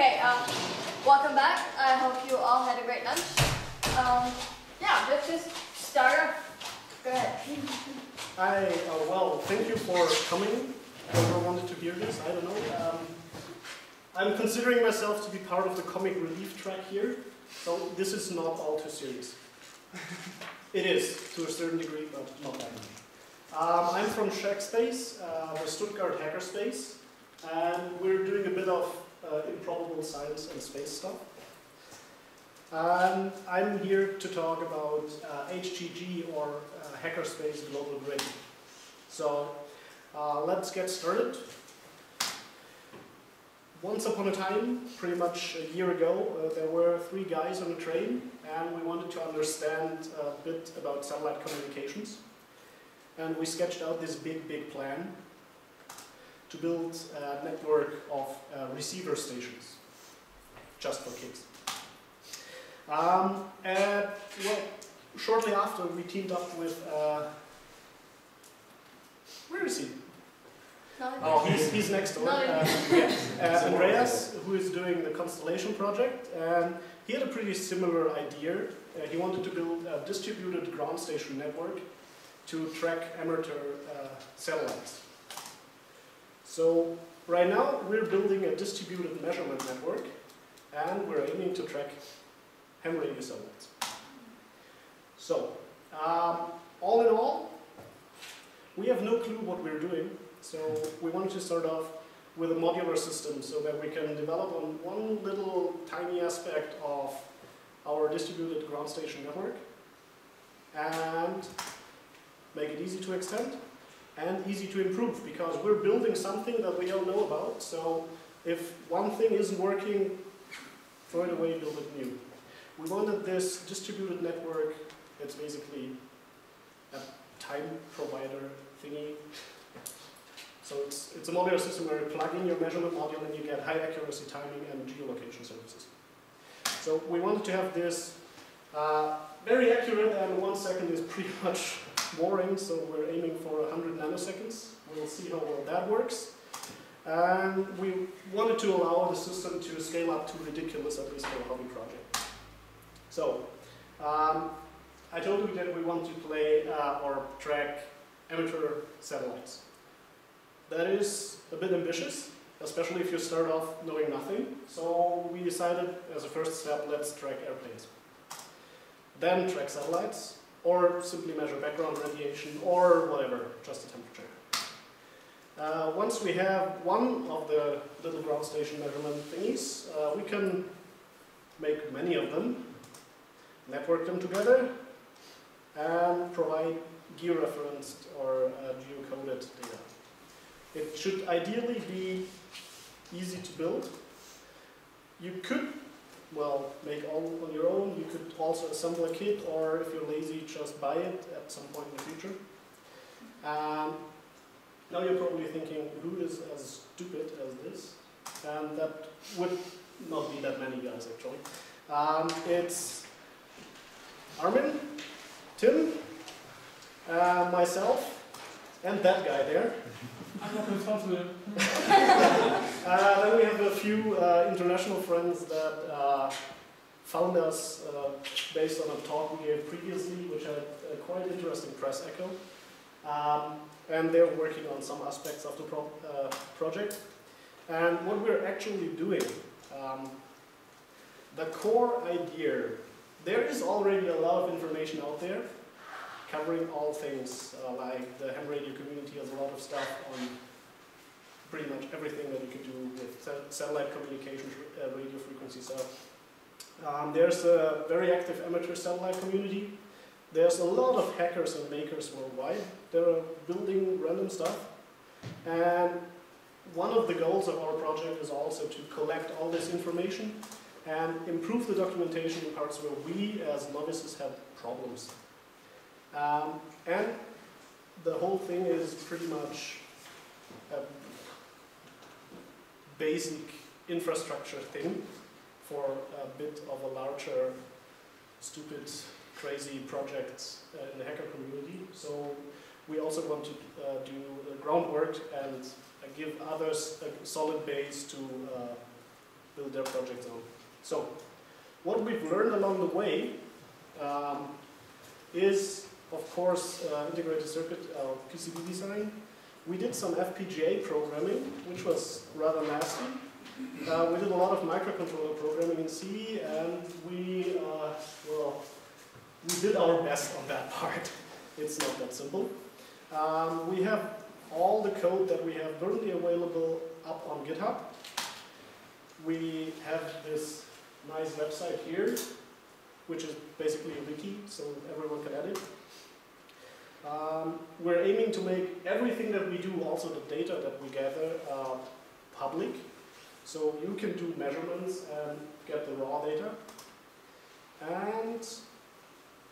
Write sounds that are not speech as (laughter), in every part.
uh, welcome back. I hope you all had a great lunch. Um, yeah, let's just start off. Go ahead. Hi, uh, well, thank you for coming. Whoever wanted to hear this, I don't know. Um, I'm considering myself to be part of the comic relief track here, so this is not all too serious. (laughs) it is, to a certain degree, but not that much. Um, I'm from Shackspace, uh, the Stuttgart hackerspace, and we're doing a bit of uh, improbable science and space stuff. And I'm here to talk about uh, HGG or uh, Hackerspace Global Grid. So uh, let's get started. Once upon a time, pretty much a year ago, uh, there were three guys on a train and we wanted to understand a bit about satellite communications. And we sketched out this big, big plan to build a network of uh, receiver stations, just for kicks. Um, and, well, shortly after we teamed up with, uh, where is he? No, Oh, he's, he's next door. No, Uh, yeah. uh, Andreas, who is doing the Constellation project, and he had a pretty similar idea. Uh, he wanted to build a distributed ground station network to track amateur uh, satellites. So right now we're building a distributed measurement network, and we're aiming to track radio satellites. So um, all in all, we have no clue what we're doing. So we wanted to start off with a modular system so that we can develop on one little tiny aspect of our distributed ground station network and make it easy to extend and easy to improve because we're building something that we don't know about. So if one thing isn't working, throw it away, build it new. We wanted this distributed network, it's basically a time provider thingy so it's, it's a modular system where you plug in your measurement module and you get high accuracy timing and geolocation services. So we wanted to have this uh, very accurate and one second is pretty (laughs) much boring, so we're aiming for 100 nanoseconds. We'll see how well that works. And we wanted to allow the system to scale up to ridiculous, at least for a hobby project. So, um, I told you that we want to play uh, or track amateur satellites. That is a bit ambitious, especially if you start off knowing nothing. So we decided as a first step, let's track airplanes. Then track satellites, or simply measure background radiation, or whatever, just the temperature. Uh, once we have one of the little ground station measurement thingies, uh, we can make many of them, network them together, and provide georeferenced or uh, geocoded data. It should ideally be easy to build. You could, well, make all on your own. You could also assemble a kit, or if you're lazy, just buy it at some point in the future. Um, now you're probably thinking, who is as stupid as this? And that would not be that many guys, actually. Um, it's Armin, Tim, uh, myself, and that guy there. I'm not responsible. (laughs) Uh, then we have a few uh, international friends that uh, found us uh, based on a talk we gave previously, which had a quite interesting press echo. Um, and they're working on some aspects of the pro uh, project. And what we're actually doing, um, the core idea, there is already a lot of information out there covering all things, uh, like the ham radio community has a lot of stuff on pretty much everything that you can do with satellite communication, uh, radio frequency stuff. Um, there's a very active amateur satellite community. There's a lot of hackers and makers worldwide. They're building random stuff. And one of the goals of our project is also to collect all this information and improve the documentation in parts where we as novices have problems. Um, and the whole thing is pretty much a basic infrastructure thing for a bit of a larger, stupid, crazy project uh, in the hacker community. So we also want to uh, do the groundwork and uh, give others a solid base to uh, build their projects on. So, what we've learned along the way um, is, of course, uh, integrated circuit uh, PCB design. We did some FPGA programming, which was rather nasty. Uh, we did a lot of microcontroller programming in C, and we, uh, well, we did our best on that (laughs) part. It's not that simple. Um, we have all the code that we have currently available up on GitHub. We have this nice website here, which is basically a wiki, so everyone can edit. Um, we're aiming to make everything that we do, also the data that we gather, uh, public. So you can do measurements and get the raw data. And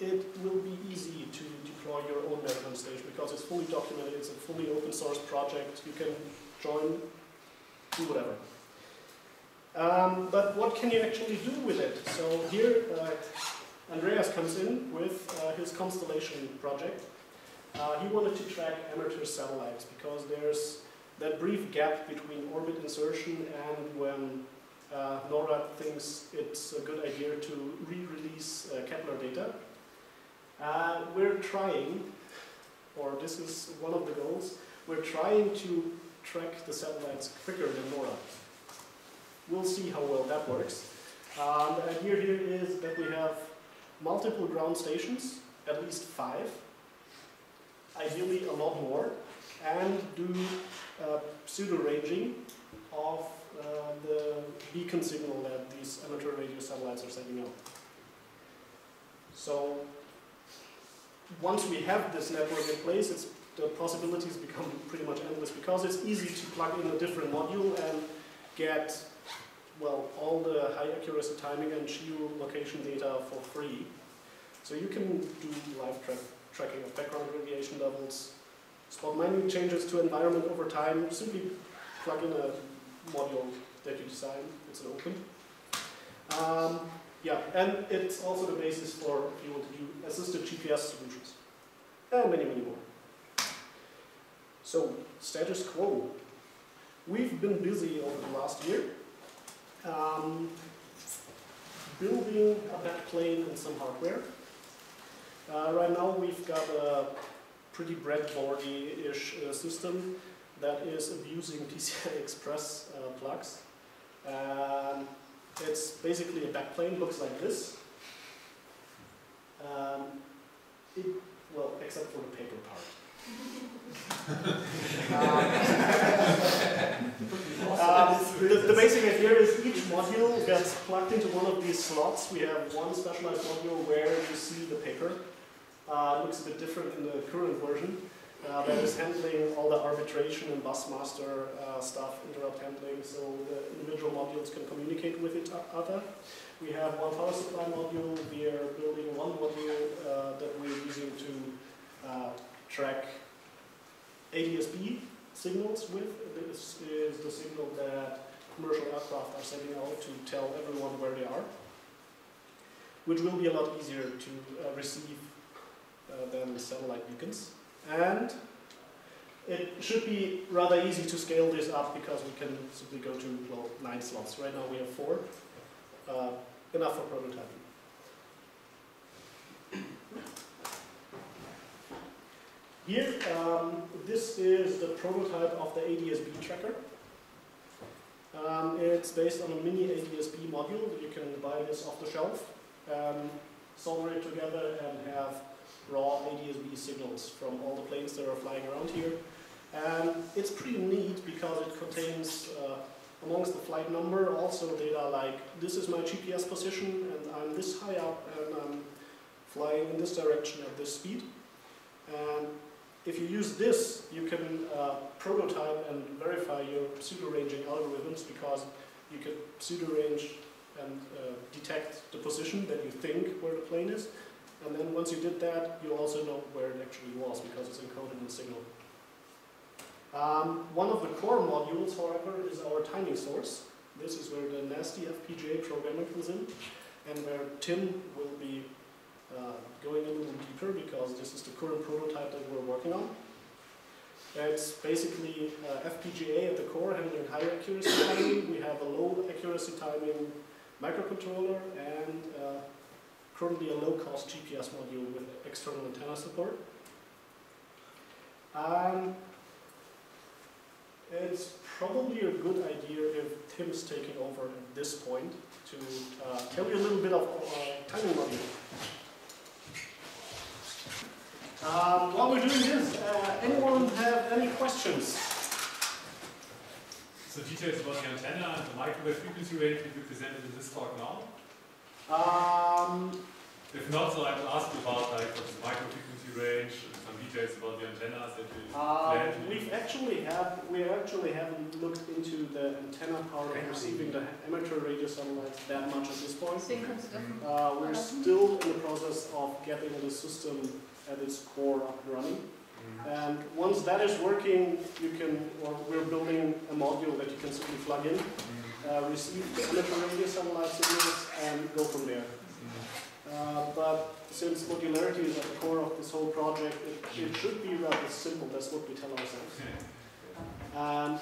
it will be easy to deploy your own measurement station because it's fully documented, it's a fully open source project, you can join, do whatever. Um, but what can you actually do with it? So here, uh, Andreas comes in with uh, his Constellation project. Uh, he wanted to track amateur satellites because there's that brief gap between orbit insertion and when uh, NORAD thinks it's a good idea to re-release uh, Kepler data. Uh, we're trying, or this is one of the goals, we're trying to track the satellites quicker than NORAD. We'll see how well that works. Um, the idea here is that we have multiple ground stations, at least five, ideally a lot more, and do uh, pseudo-ranging of uh, the beacon signal that these amateur radio satellites are sending out. So once we have this network in place, it's, the possibilities become pretty much endless because it's easy to plug in a different module and get, well, all the high accuracy timing and geolocation data for free. So you can do live tra tracking of background radiation levels, spot minute changes to environment over time, simply plug in a module that you design, it's an open. Um, yeah, and it's also the basis for if you want to do assisted GPS solutions. And many, many more. So, status quo. We've been busy over the last year um, building a backplane and some hardware. Uh, right now we've got a pretty breadboardy-ish uh, system that is abusing (laughs) PCI Express uh, plugs. Um, it's basically a backplane, looks like this. Um, it, well, except for the paper part. (laughs) um, the, the basic idea is each module gets plugged into one of these slots. We have one specialized module where you see the paper. Uh, it looks a bit different in the current version. Uh, that is handling all the arbitration and busmaster uh, stuff, interrupt handling, so the individual modules can communicate with each other. We have one power supply module. We are building one module uh, that we're using to uh, track ADSB signals with. This is the signal that commercial aircraft are sending out to tell everyone where they are, which will be a lot easier to uh, receive uh, than satellite beacons. And it should be rather easy to scale this up because we can simply go to well, nine slots. Right now we have four, uh, enough for prototyping. Here, um, this is the prototype of the ADSB tracker. Um, it's based on a mini ADSB module. That you can buy this off the shelf, um, solder it together and have raw ADSB signals from all the planes that are flying around here. And it's pretty neat because it contains, uh, amongst the flight number, also data like this is my GPS position and I'm this high up and I'm flying in this direction at this speed. And if you use this, you can uh, prototype and verify your pseudo-ranging algorithms because you can pseudo-range and uh, detect the position that you think where the plane is. And then once you did that, you also know where it actually was because it's encoded in the signal. Um, one of the core modules, however, is our timing source. This is where the nasty FPGA programming comes in and where Tim will be uh, going a little deeper because this is the current prototype that we're working on. It's basically uh, FPGA at the core handling high accuracy timing. We have a low accuracy timing microcontroller and uh, currently a low-cost GPS module with external antenna support. Um, it's probably a good idea if Tim's taking over at this point to uh, tell you a little bit of uh, timing module. Um, while we're doing this, uh, anyone have any questions? So details about the antenna and the microwave frequency range will be presented in this talk now. Um, If not, so I will ask you about like what's the micro frequency range, and some details about the antennas that you uh, we've actually have we actually haven't looked into the antenna part of receiving the amateur radio satellites that much at this point. Deswegen kannst. Uh, we're still in the process of getting the system at its core up and running. Mhm. And once that is working, you can, or we're building a module that you can simply plug in, Mhm. uh, receive the amateur radio satellite signals, and go from there. Mhm. Uh, but since modularity is at the core of this whole project, it, it should be rather simple. That's what we tell ourselves. And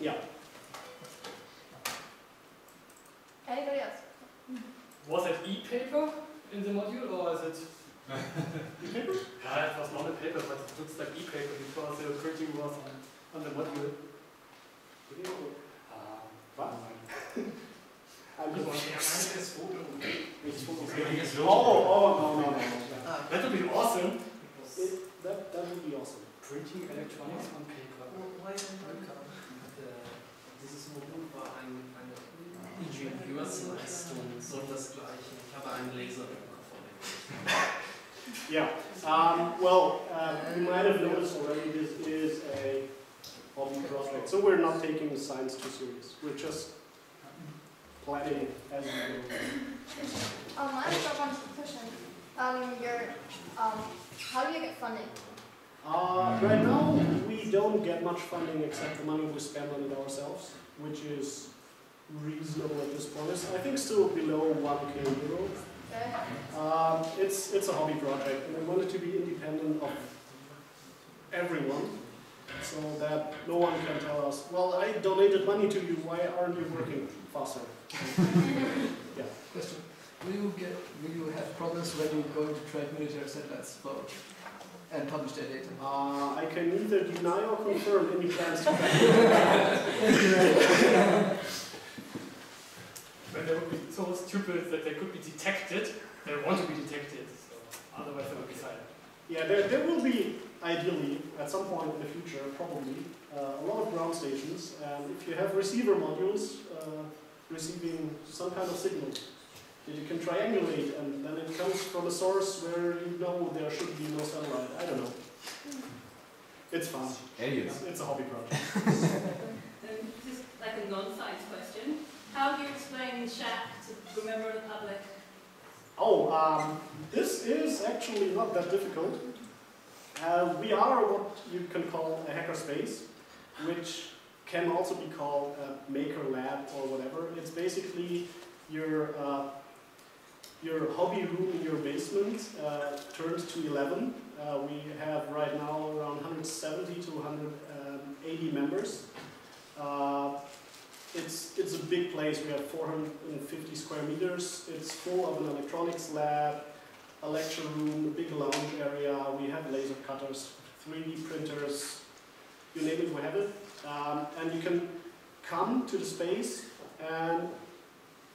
yeah, Anybody else? Was it e-paper in the module or is it? Yeah, it was not a paper, but it looks like e-paper because the printing was on, on the module. I'm das just war ein Foto. Okay, yes, Oh, oh, no, no, no. no. That would be awesome. It, that, that would be awesome. Printing electronics on paper. Dieses Modul war ein, eine Ingenieursleistung, sondersgleichen. Ich habe einen Laserdrucker vor mir. (laughs) Yeah. Um, well, uh, you might have noticed already this is a hobby project, so we're not taking the science too serious. We're just planning as we go. Um, I have one question. Um, your, um, how do you get funding? Uh, right now, we don't get much funding except the money we spend on it ourselves, which is reasonable at this point. It's, I think still below 1k euro. Um, it's, it's a hobby project, and we want it to be independent of everyone, so that no one can tell us, well, I donated money to you, why aren't you working faster? (laughs) Yeah. Question. Will you get, will you have problems when you go to track military satellites for, and publish their data? Uh, I can neither deny or confirm any plans to (laughs) (laughs) When they would be so stupid that they could be detected, they want to be detected. So otherwise they would be silent. Yeah, there, there will be, ideally, at some point in the future, probably, uh, a lot of ground stations, and if you have receiver modules uh, receiving some kind of signal that you can triangulate, and then it comes from a source where you know there should be no satellite. I don't know. It's fun. Aliens. It's, it's a hobby project. (laughs) Just like a non-science question. How do you explain Shack to remember the public? Oh, um, this is actually not that difficult. Uh, we are what you can call a hackerspace, which can also be called a maker lab or whatever. It's basically your uh, your hobby room in your basement uh, turned to 11. Uh, we have right now around 170 to 180 members. Uh, it's, it's a big place. We have 450 square meters. It's full of an electronics lab, a lecture room, a big lounge area. We have laser cutters, 3D printers, you name it, we have it. Um, and you can come to the space and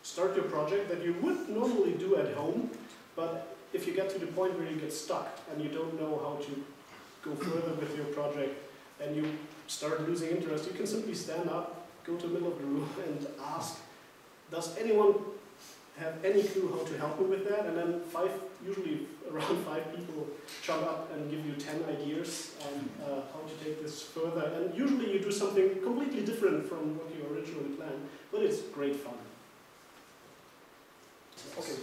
start your project that you would normally do at home, but if you get to the point where you get stuck and you don't know how to go further with your project and you start losing interest, you can simply stand up, go to the middle of the room (laughs) and ask, does anyone have any clue how to help me with that? And then five, usually around (laughs) five people jump up and give you 10 ideas on uh, how to take this further. And usually you do something completely different from what you originally planned, but it's great fun. Okay.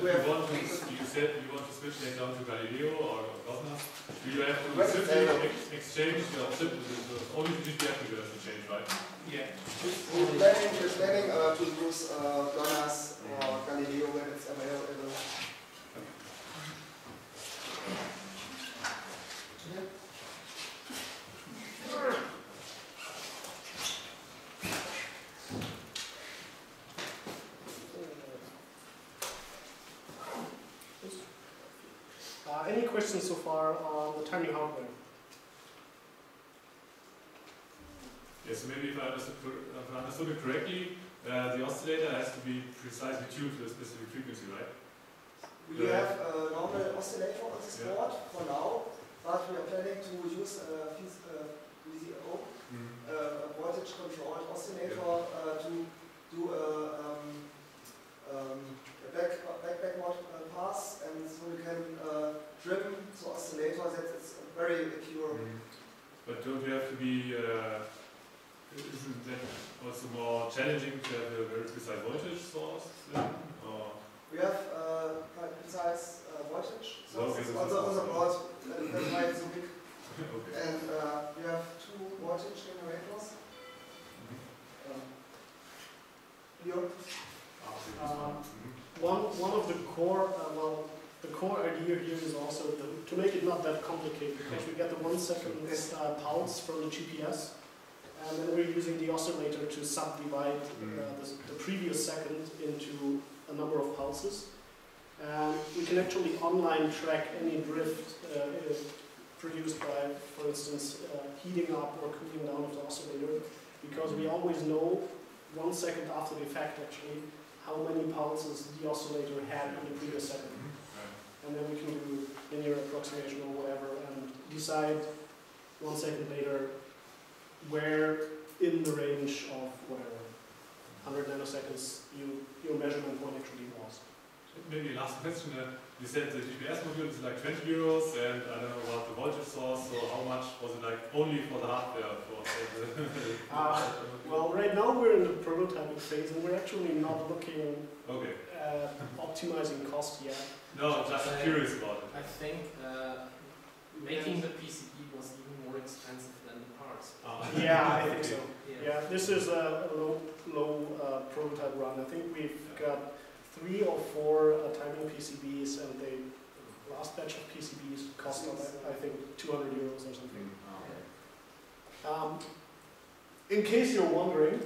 You want to, you said you want to switch later to Galileo or Cosmos. Do you have to simply ex- exchange your chip? the- Only the GPS you have to change, right? Yeah. We're planning, we're planning uh, to use uh, GLONASS or Galileo when it's available. Uh, any questions so far on the timing hardware? Yes, maybe if I understood, if I understood it correctly, uh, the oscillator has to be precisely tuned to a specific frequency, right? We Yeah. have a normal oscillator on this Yeah. board for now, but we are planning to use uh, a uh, VC- uh, VCO, uh, a voltage controlled oscillator uh, to do a, um, um, a back, back backward uh, pass, and so we can uh, trim the oscillator that it's very accurate. Mm. But don't you have to be, uh, isn't that also more challenging to have a very precise voltage source? then? Or, We have uh, precise uh, voltage Okay, sources so on the, on the board, and that's why it's so big. okay. And uh, we have two voltage generators. Mhm. Um, here. Okay, Um, one. Mhm. One, one of the core, uh, well, the core idea here is also the, to make it not that complicated, because we get the one second uh, pulse from the GPS, and then we're using the oscillator to subdivide uh, the, the previous second into a number of pulses. And we can actually online track any drift uh, produced by, for instance, uh, heating up or cooling down of the oscillator, because we always know one second after the fact actually how many pulses the oscillator had in the previous second. Mhm. And then we can do linear approximation or whatever and decide one second later where in the range of whatever, 100 nanoseconds you, your measurement point actually was. Maybe last question. Uh, you said the GPS module is like 20 euros, and I don't know about the voltage source. So how much was it like only for the hardware? For, for the (laughs) Uh, Well, right now we're in the prototyping phase and we're actually not looking okay. at optimizing cost yet. No, I'm just Uh, curious about it. I think uh, making the PCB was even more expensive than the parts. Ah. Yeah, I think (laughs) so. Yeah. Yeah, this is a a low, low uh, prototype run. I think we've got three or four uh, timing PCBs, and the last batch of PCBs cost, I I think, 200 euros or something. Um, in case you're wondering,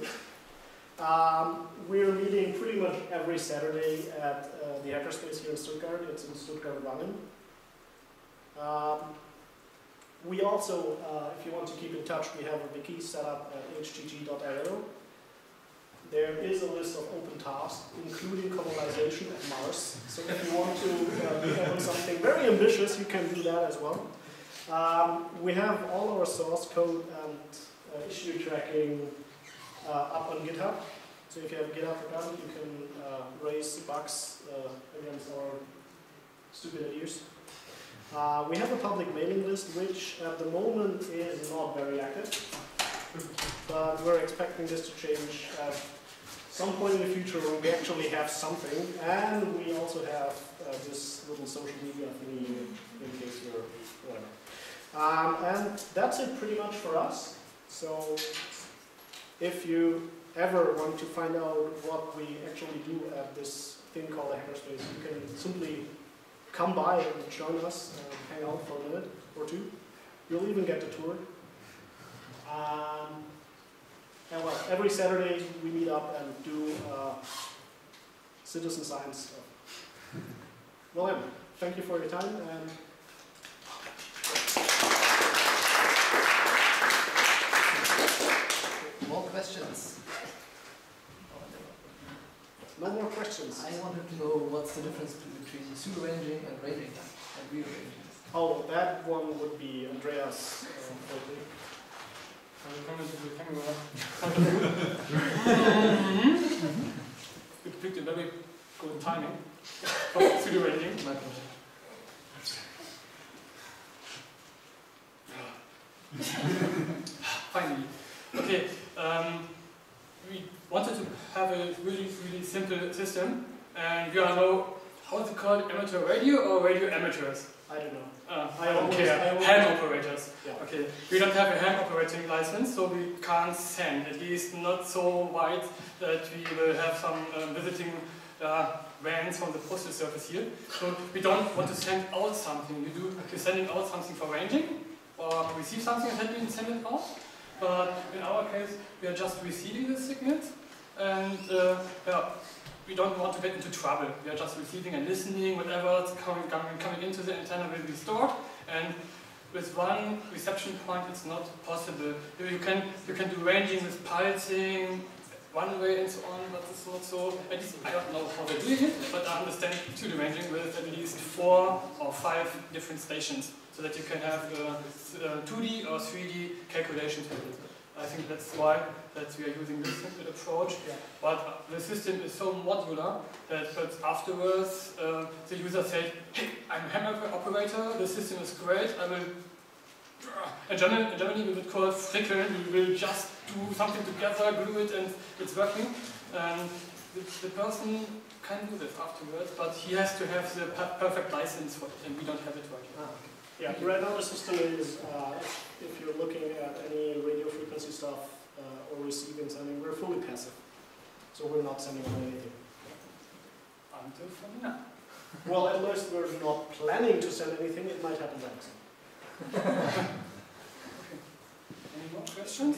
um, we're meeting pretty much every Saturday at uh, the Hackerspace here in Stuttgart. It's in Stuttgart-Wangen. Um, we also, uh, if you want to keep in touch, we have a wiki set up at hgg.io. There is a list of open tasks, including colonization of Mars. So if you want to uh, something very ambitious, you can do that as well. Um, we have all our source code and uh, issue tracking uh, up on GitHub. So if you have a GitHub account, you can uh, raise bugs uh, against our stupid ideas. Uh, we have a public mailing list, which at the moment is not very active, but we're expecting this to change at some point in the future when we actually have something, and we also have uh, this little social media thingy in case you're whatever. Um, and that's it pretty much for us. So if you ever want to find out what we actually do at this thing called a hackerspace, you can simply come by and join us hang out for a minute or two. You'll even get the tour. Um, and well, every Saturday we meet up and do uh, citizen science stuff. Well, then, thank you for your time and More questions? no more questions. I wanted to know what's the difference between pseudo-ranging and ranging and rearranging. Oh, that one would be Andreas. Uh, Foley. Can we come into the camera? (laughs) You picked a very good timing (laughs) for pseudo ranging. My pleasure. (laughs) Finally. Okay, um, we wanted to have a really, really simple system, and we to know how is it called, amateur radio or radio amateurs? I don't know. Uh, I don't care. I Ham operators. Yeah. Okay, we don't have a ham operating license, so we can't send. At least not so wide that we will have some um, visiting uh, vans from the postal service here. So we don't want to send out something. We do we're sending out something for ranging, or receive something and then we send it out. But in our case, we are just receiving the signals, and uh, yeah, we don't want to get into trouble. We are just receiving and listening, whatever's coming, coming, coming into the antenna will be stored. And with one reception point, it's not possible. You can, you can do ranging with pulsing, one way and so on, but it's not so, at least I don't know how they're doing it, but I understand to the ranging with at least four or five different stations, so that you can have uh, uh, 2D or 3D calculations with it. I think that's why that we are using this simple approach. Yeah. But the system is so modular that, afterwards uh, the user said, hey, I'm a hammer operator, the system is great, I will in Germany, in Germany we would call it frickeln, we will just do something together, glue it and it's working. And the, the person can do this afterwards, but he has to have the per perfect license for it and we don't have it right now. Ah, okay. Yeah, right now the system is, uh, if you're looking at any radio frequency stuff uh, or receiving something, we're fully passive. So we're not sending on anything. Until for now. (laughs) Well, unless we're not planning to send anything, it might happen by accident. (laughs) Any more questions?